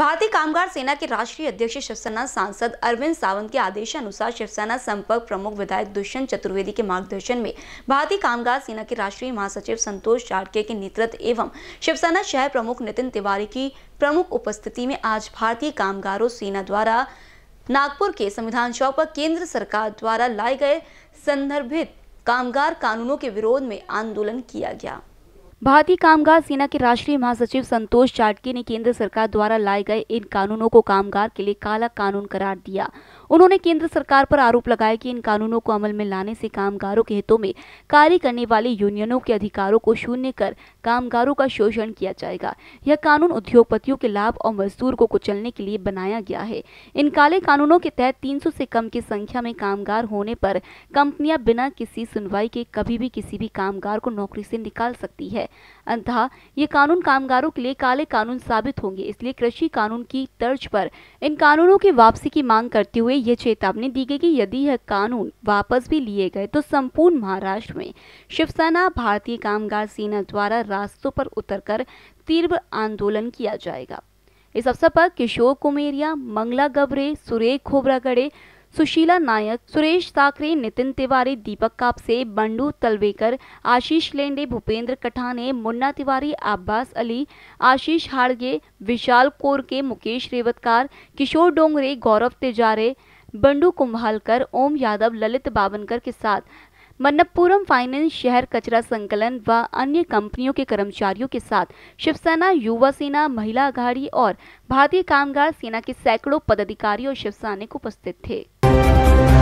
कामगार सेना के राष्ट्रीय अध्यक्ष, शिवसेना सांसद अरविंद सावंत के आदेशानुसार शिवसेना संपर्क प्रमुख विधायक दुष्यंत चतुर्वेदी के मार्गदर्शन में भारतीय कामगार सेना के राष्ट्रीय महासचिव संतोष चाड़के के नेतृत्व एवं शिवसेना शहर प्रमुख नितिन तिवारी की प्रमुख उपस्थिति में आज भारतीय कामगारों सेना द्वारा नागपुर के संविधान चौक पर केंद्र सरकार द्वारा लाए गए संदर्भित कामगार कानूनों के विरोध में आंदोलन किया गया। भारतीय कामगार सेना के राष्ट्रीय महासचिव संतोष चाटके ने केंद्र सरकार द्वारा लाए गए इन कानूनों को कामगार के लिए काला कानून करार दिया। उन्होंने केंद्र सरकार पर आरोप लगाया कि इन कानूनों को अमल में लाने से कामगारों के हितों में कार्य करने वाली यूनियनों के अधिकारों को शून्य कर कामगारों का शोषण किया जाएगा। यह कानून उद्योगपतियों के लाभ और मजदूर को कुचलने के लिए बनाया गया है। इन काले कानूनों के तहत 300 से कम की संख्या में कामगार होने पर कंपनियाँ बिना किसी सुनवाई के कभी भी किसी भी कामगार को नौकरी से निकाल सकती है। अंतः ये कानून कामगारों के लिए काले कानून साबित होंगे, इसलिए कृषि कानून की तर्ज पर इन कानूनों की वापसी की मांग करते हुए ये चेतावनी दी गई कि यदि यह कानून वापस भी लिए गए तो संपूर्ण महाराष्ट्र में शिवसेना, भारतीय कामगार सेना द्वारा रास्तों पर उतरकर तीव्र आंदोलन किया जाएगा। इस अवसर पर किशोर कुमेरिया, मंगला गबरे, सुरेख खोबरागड़े सुशीला नायक, सुरेश साकरे, नितिन तिवारी, दीपक कापसे, बंडू तलवेकर, आशीष लेंडे, भूपेंद्र कठाने, मुन्ना तिवारी अब्बास अली, आशीष हाड़गे, विशाल कोरके, मुकेश रेवतकार, किशोर डोंगरे, गौरव तिजारे, बंडू कुंभालकर, ओम यादव, ललित बावनकर के साथ मन्नपुरम फाइनेंस, शहर कचरा संकलन व अन्य कंपनियों के कर्मचारियों के साथ, शिवसेना, युवा सेना, महिला अघाड़ी और भारतीय कामगार सेना के सैकड़ों पदाधिकारी और शिव सैनिक उपस्थित थे। Thank you.